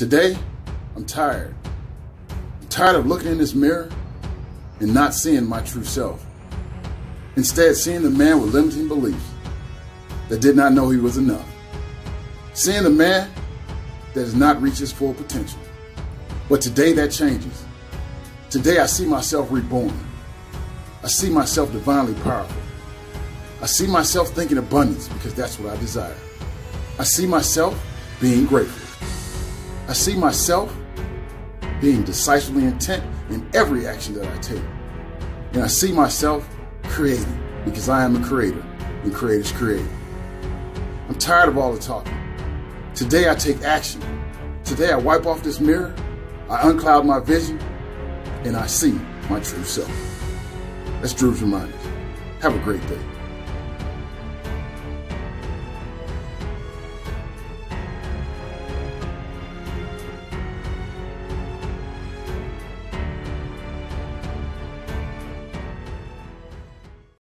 Today, I'm tired. I'm tired of looking in this mirror and not seeing my true self. Instead, seeing the man with limiting beliefs that did not know he was enough. Seeing the man that has not reached his full potential. But today that changes. Today I see myself reborn. I see myself divinely powerful. I see myself thinking abundance because that's what I desire. I see myself being grateful. I see myself being decisively intent in every action that I take. And I see myself creating because I am a creator and creators create. I'm tired of all the talking. Today I take action. Today I wipe off this mirror, I uncloud my vision, and I see my true self. That's Drew's Reminders. Have a great day.